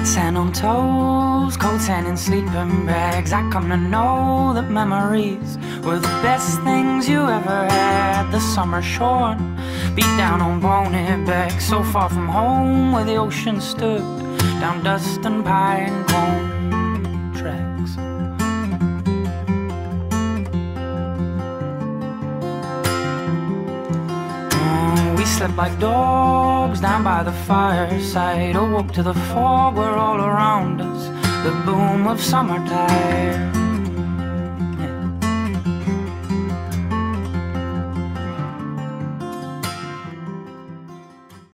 Hot sand on toes, cold sand in sleeping bags. I come to know that memories were the best things you ever had. The summer shorn, beat down on Boney Beck, so far from home where the ocean stood, down dust and pine we slept like dogs down by the fireside. Oh, Awoke to the fog were all around us. The boom of summer summertime.